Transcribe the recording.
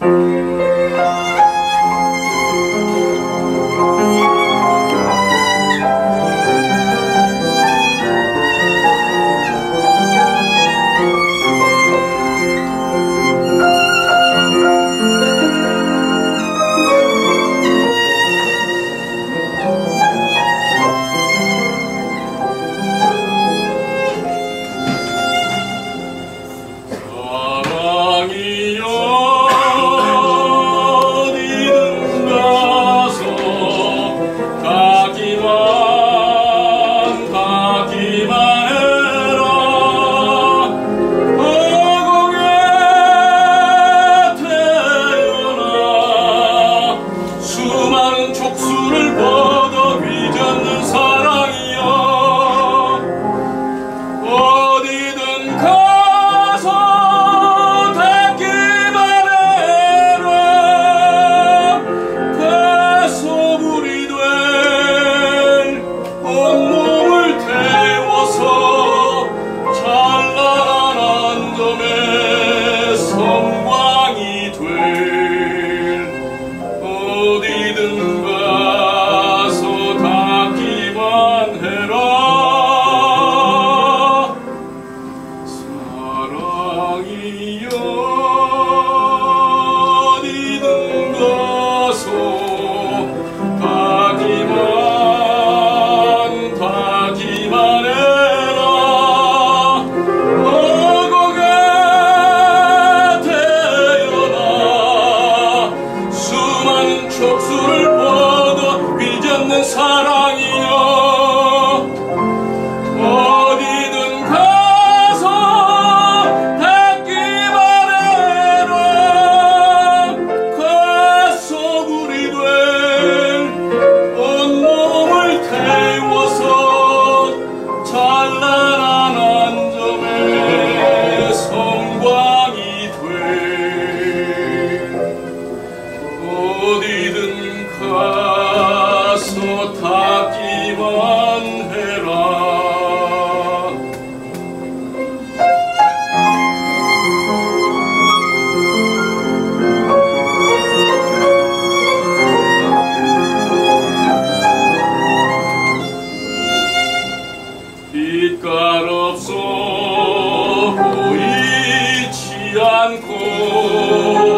Música Yahweh. 苦